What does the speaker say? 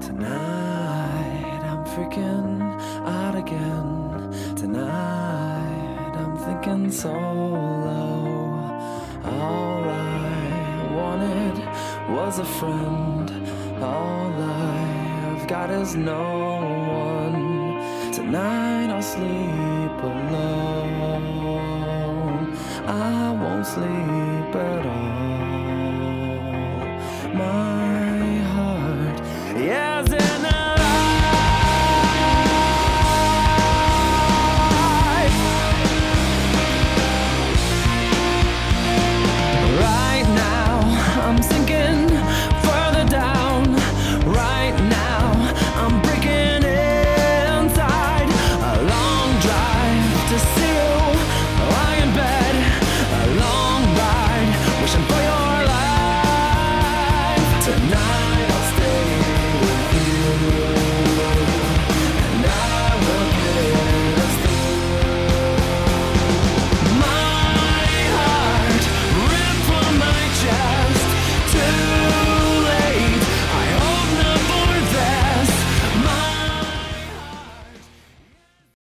Tonight I'm freaking out again tonight. I'm thinking so low. All I wanted was a friend. All I've got is no one. Tonight I'll sleep alone. I won't sleep at all. My